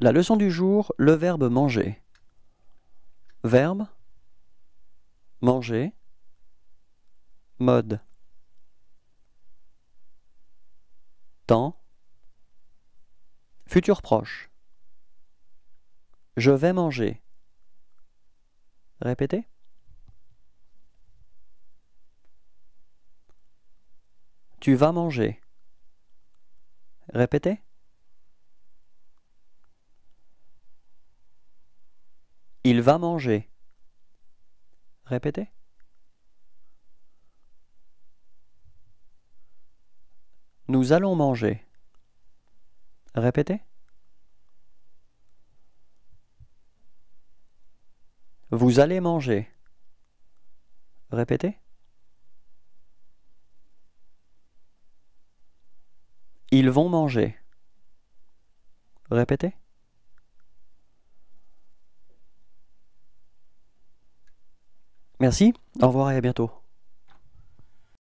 La leçon du jour, le verbe manger. Verbe manger mode temps futur proche Je vais manger. Répétez. Tu vas manger. Répétez. Il va manger. Répétez. Nous allons manger. Répétez. Vous allez manger. Répétez. Ils vont manger. Répétez. Merci, au revoir et à bientôt.